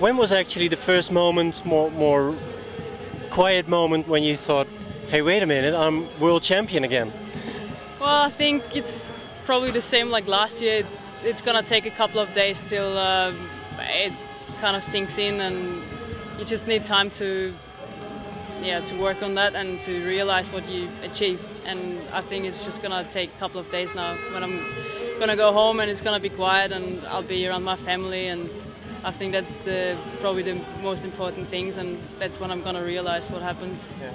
When was actually the first moment, more more quiet moment, when you thought, "Hey, wait a minute, I'm world champion again"? Well, I think it's probably the same like last year. It's gonna take a couple of days till um, it kind of sinks in, and you just need time to yeah to work on that and to realize what you achieved. And I think it's just gonna take a couple of days now when I'm gonna go home and it's gonna be quiet and I'll be around my family and I think that's the, probably the most important things and that's when I'm gonna realize what happened. Yeah.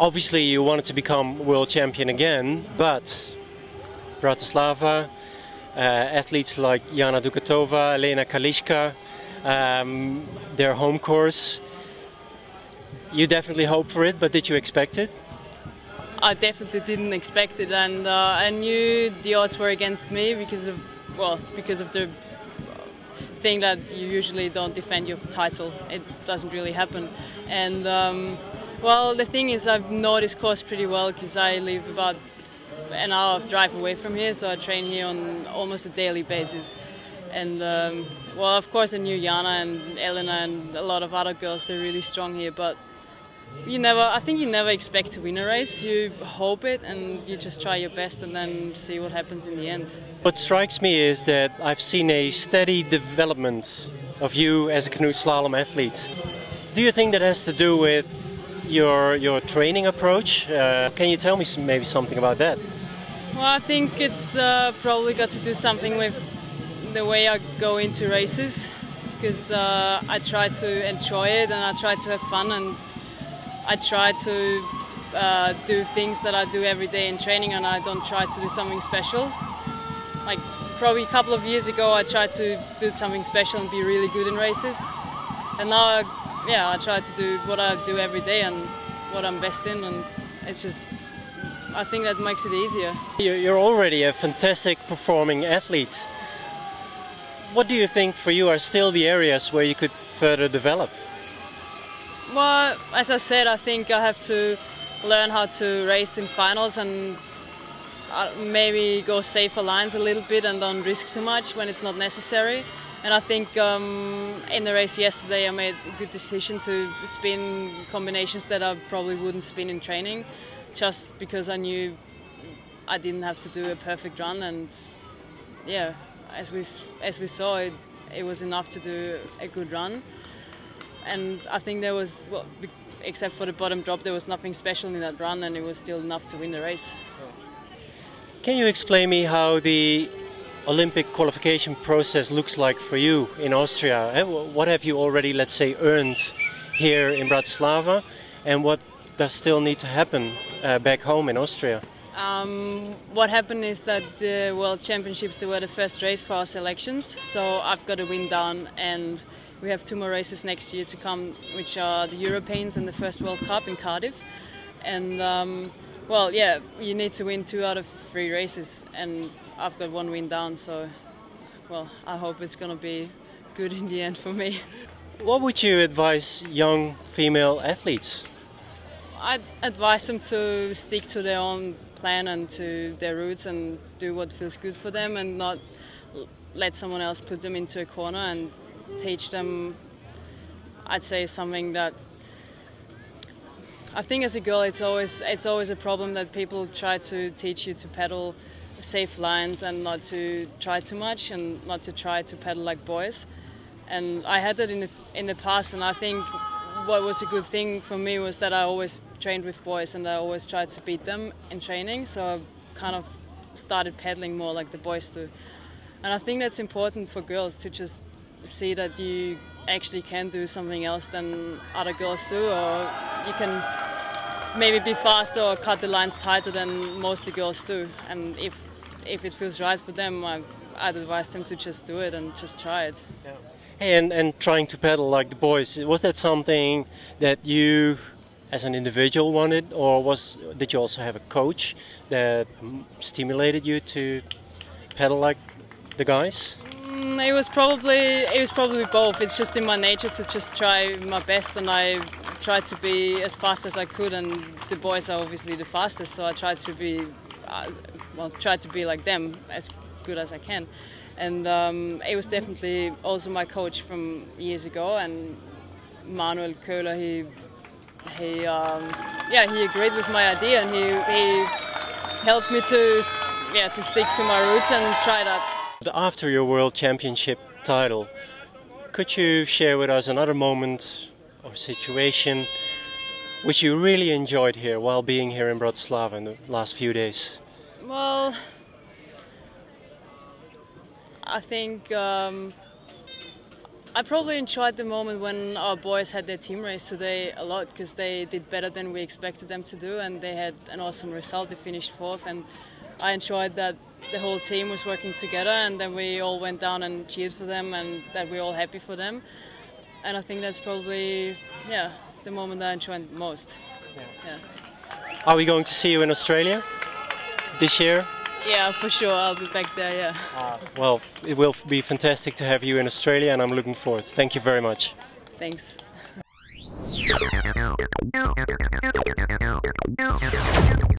Obviously, you wanted to become world champion again, but Bratislava, uh, athletes like Jana Dukatova, Elena Kaliská, um, their home course. You definitely hoped for it, but did you expect it? I definitely didn't expect it, and uh, I knew the odds were against me because of well, because of the thing that you usually don't defend your title. It doesn't really happen, and um, well, the thing is, I've know this course pretty well because I live about an hour of drive away from here, so I train here on almost a daily basis. And um, well, of course, I knew Jana and Elena and a lot of other girls. They're really strong here, but you never. I think you never expect to win a race. You hope it, and you just try your best, and then see what happens in the end. What strikes me is that I've seen a steady development of you as a canoe slalom athlete. Do you think that has to do with your your training approach? Uh, can you tell me some, maybe something about that? Well, I think it's uh, probably got to do something with the way I go into races because uh, I try to enjoy it and I try to have fun and I try to uh, do things that I do every day in training and I don't try to do something special. Like probably a couple of years ago, I tried to do something special and be really good in races, and now, I, yeah, I try to do what I do every day and what I'm best in, and it's just I think that makes it easier. You're already a fantastic performing athlete. What do you think for you are still the areas where you could further develop? Well, as I said, I think I have to learn how to race in finals and uh, maybe go safer lines a little bit and don't risk too much when it's not necessary. And I think um, in the race yesterday, I made a good decision to spin combinations that I probably wouldn't spin in training, just because I knew I didn't have to do a perfect run. And yeah, as we as we saw, it, it was enough to do a good run and I think there was well, except for the bottom drop, there was nothing special in that run, and it was still enough to win the race. Can you explain me how the Olympic qualification process looks like for you in Austria? Eh, what have you already, let's say, earned here in Bratislava, and what does still need to happen uh, back home in Austria? Um, what happened is that the World Championships were the first race for our selections, so I've got to win down and we have two more races next year to come, which are the Europeans and the first World Cup in Cardiff. And um, well, yeah, you need to win two out of three races, and I've got one win down. So, well, I hope it's going to be good in the end for me. What would you advise young female athletes? I'd advise them to stick to their own plan and to their roots and do what feels good for them and not let someone else put them into a corner and teach them, I'd say something that I think as a girl, it's always it's always a problem that people try to teach you to pedal safe lines and not to try too much and not to try to pedal like boys. And I had that in the in the past, and I think what was a good thing for me was that I always trained with boys and I always tried to beat them in training. So I kind of started pedaling more like the boys do. And I think that's important for girls to just see that you actually can do something else than other girls do, or you can maybe be faster or cut the lines tighter than most the girls do. And if if it feels right for them, I, would advise them to just do it and just try it. Yeah. Hey, and and trying to pedal like the boys, was that something that you as an individual wanted, or was did you also have a coach that stimulated you to pedal like the guys? Mm, it was probably it was probably both. It's just in my nature to just try my best, and I tried to be as fast as I could. And the boys are obviously the fastest, so I tried to be uh, well, try to be like them as good as I can. And um, he was definitely also my coach from years ago. And Manuel Köhler, he he um, yeah he agreed with my idea and he he helped me to yeah to stick to my roots and try that. After your World Championship title, could you share with us another moment or situation which you really enjoyed here while being here in Bratislava in the last few days? Well, I think um, I probably enjoyed the moment when our boys had their team race today a lot because they did better than we expected them to do and they had an awesome result. They finished fourth, and I enjoyed that the whole team was working together and then we all went down and cheered for them and that we're all happy for them. And I think that's probably, yeah, the moment I enjoyed most. Yeah. yeah. Are we going to see you in Australia this year? Yeah, for sure. I'll be back there, yeah. Uh, well, it will be fantastic to have you in Australia and I'm looking forward. Thank you very much. Thanks.